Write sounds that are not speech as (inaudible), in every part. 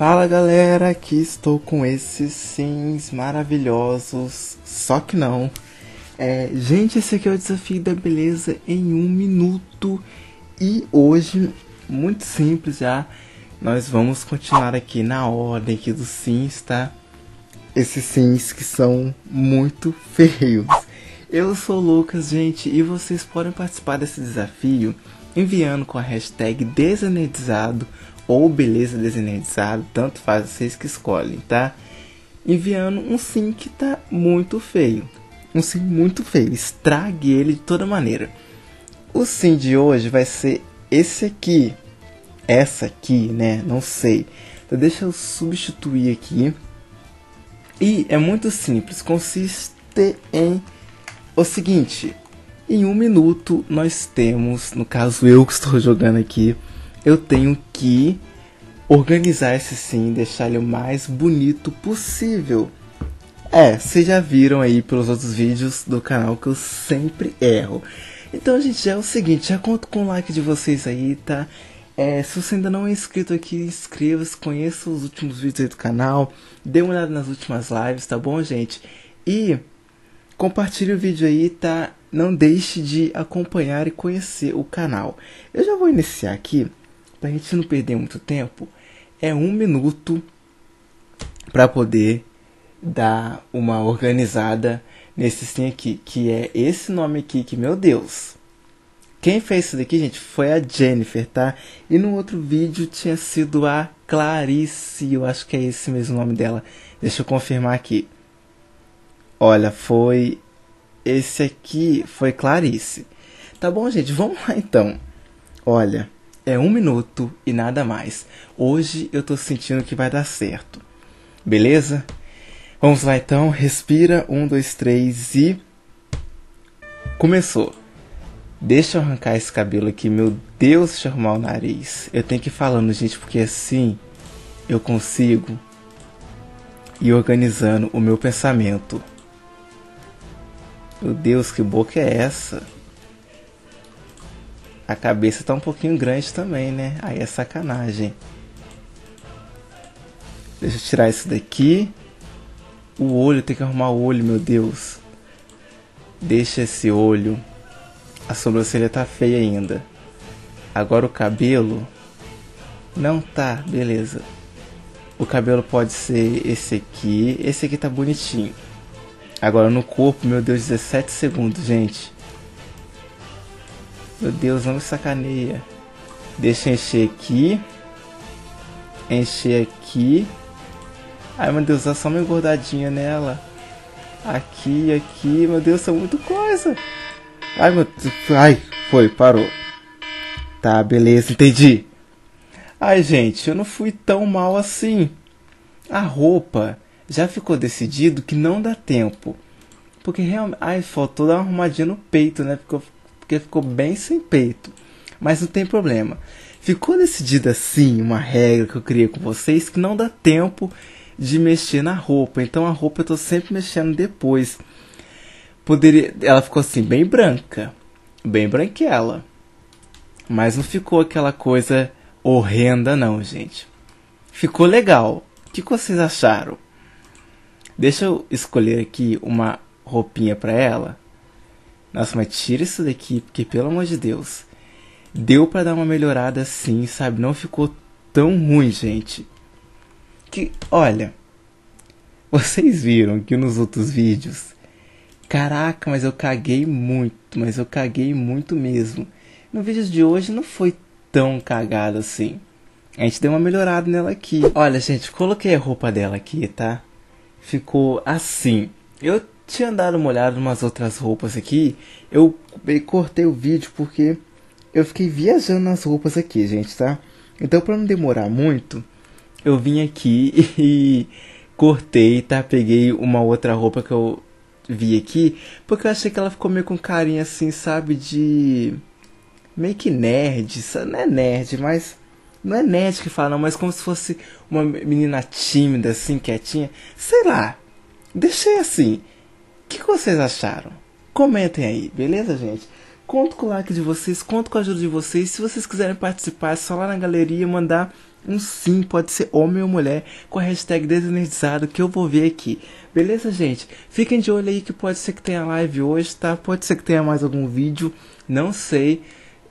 Fala galera, aqui estou com esses sims maravilhosos, só que não. É, gente, esse aqui é o desafio da beleza em um minuto e hoje, muito simples já, nós vamos continuar aqui na ordem aqui dos sims, tá? Esses sims que são muito feios. Eu sou o Lucas, gente, e vocês podem participar desse desafio enviando com a hashtag desanetizado ou beleza desanetizado, tanto faz vocês que escolhem, tá? Enviando um sim que tá muito feio. Um sim muito feio, estrague ele de toda maneira. O sim de hoje vai ser esse aqui. Essa aqui, né? Não sei. Então deixa eu substituir aqui. E é muito simples, consiste em o seguinte, em um minuto nós temos, no caso eu que estou jogando aqui, eu tenho que organizar esse sim, deixar ele o mais bonito possível. É, vocês já viram aí pelos outros vídeos do canal que eu sempre erro. Então, gente, é o seguinte, já conto com o like de vocês aí, tá? É, se você ainda não é inscrito aqui, inscreva-se, conheça os últimos vídeos aí do canal, dê uma olhada nas últimas lives, tá bom, gente? E compartilhe o vídeo aí, tá? Não deixe de acompanhar e conhecer o canal. Eu já vou iniciar aqui, pra gente não perder muito tempo. É um minuto para poder dar uma organizada nesse sim aqui, que é esse nome aqui, que meu Deus. Quem fez isso daqui, gente, foi a Jennifer, tá? E no outro vídeo tinha sido a Clarice, eu acho que é esse mesmo nome dela. Deixa eu confirmar aqui. Olha, foi esse aqui, foi Clarice. Tá bom, gente? Vamos lá então. Olha, é um minuto e nada mais. Hoje eu tô sentindo que vai dar certo. Beleza? Vamos lá então. Respira. Um, dois, três e. Começou. Deixa eu arrancar esse cabelo aqui. Meu Deus, deixa eu arrumar o nariz. Eu tenho que ir falando, gente, porque assim eu consigo ir organizando o meu pensamento. Meu Deus, que boca é essa? A cabeça tá um pouquinho grande também, né? Aí é sacanagem. Deixa eu tirar isso daqui. O olho, tem que arrumar o olho, meu Deus. Deixa esse olho. A sobrancelha tá feia ainda. Agora o cabelo. Não tá, beleza. O cabelo pode ser esse aqui. Esse aqui tá bonitinho. Agora no corpo, meu Deus, 17 segundos, gente. Meu Deus, não me sacaneia. Deixa eu encher aqui. Encher aqui. Ai, meu Deus, dá só uma engordadinha nela. Aqui, aqui. Meu Deus, são muito coisa. Ai, meu Deus. Ai, foi, parou. Tá, beleza, entendi. Ai, gente, eu não fui tão mal assim. A roupa já ficou decidido que não dá tempo. Porque realmente. Ai, faltou dar uma arrumadinha no peito, né? Porque, porque ficou bem sem peito. Mas não tem problema. Ficou decidida assim uma regra que eu criei com vocês que não dá tempo de mexer na roupa. Então a roupa eu tô sempre mexendo depois. Poderia. Ela ficou assim, bem branca. Bem branquela. Mas não ficou aquela coisa horrenda, não, gente. Ficou legal. O que vocês acharam? Deixa eu escolher aqui uma roupinha para ela. Nossa, mas tira isso daqui, porque pelo amor de Deus. Deu para dar uma melhorada sim, sabe? Não ficou tão ruim, gente. Que, olha, vocês viram que nos outros vídeos, caraca, mas eu caguei muito, mas eu caguei muito mesmo. No vídeo de hoje não foi tão cagado assim. A gente deu uma melhorada nela aqui. Olha, gente, coloquei a roupa dela aqui, tá? Ficou assim. Eu tinha dado uma olhada em umas outras roupas aqui. Eu cortei o vídeo porque eu fiquei viajando nas roupas aqui, gente, tá? Então, para não demorar muito, eu vim aqui (laughs) e cortei, tá? Peguei uma outra roupa que eu vi aqui, porque eu achei que ela ficou meio com carinha assim, sabe? De. meio que nerd, não é nerd, mas não é nerd que fala, não, mas como se fosse uma menina tímida, assim, quietinha. Sei lá. Deixei assim. O que, vocês acharam? Comentem aí, beleza, gente? Conto com o like de vocês, conto com a ajuda de vocês. Se vocês quiserem participar, é só lá na galeria mandar um sim, pode ser homem ou mulher, com a hashtag desenergizado que eu vou ver aqui. Beleza, gente? Fiquem de olho aí que pode ser que tenha live hoje, tá? Pode ser que tenha mais algum vídeo, não sei.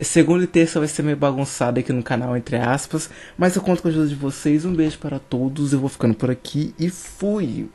Segunda e terça vai ser meio bagunçado aqui no canal, entre aspas. Mas eu conto com a ajuda de vocês. Um beijo para todos. Eu vou ficando por aqui e fui!